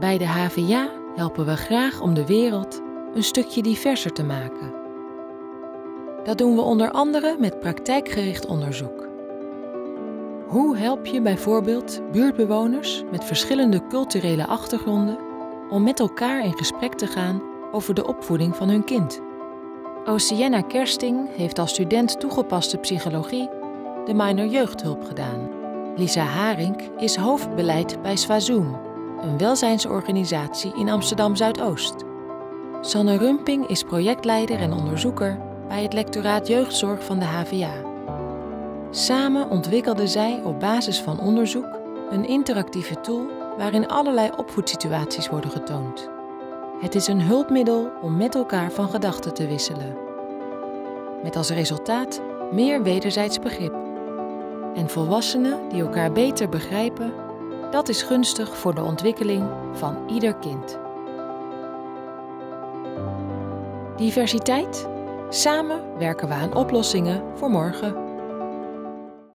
Bij de HVA helpen we graag om de wereld een stukje diverser te maken. Dat doen we onder andere met praktijkgericht onderzoek. Hoe help je bijvoorbeeld buurtbewoners met verschillende culturele achtergronden om met elkaar in gesprek te gaan over de opvoeding van hun kind? Oceana Kersting heeft als student toegepaste psychologie de minor jeugdhulp gedaan. Lisa Haring is hoofdbeleid bij Swazoom, een welzijnsorganisatie in Amsterdam Zuidoost. Sanne Rumping is projectleider en onderzoeker bij het lectoraat jeugdzorg van de HVA. Samen ontwikkelden zij op basis van onderzoek een interactieve tool waarin allerlei opvoedsituaties worden getoond. Het is een hulpmiddel om met elkaar van gedachten te wisselen. Met als resultaat meer wederzijds begrip. En volwassenen die elkaar beter begrijpen, dat is gunstig voor de ontwikkeling van ieder kind. Diversiteit? Samen werken we aan oplossingen voor morgen.